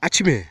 아침에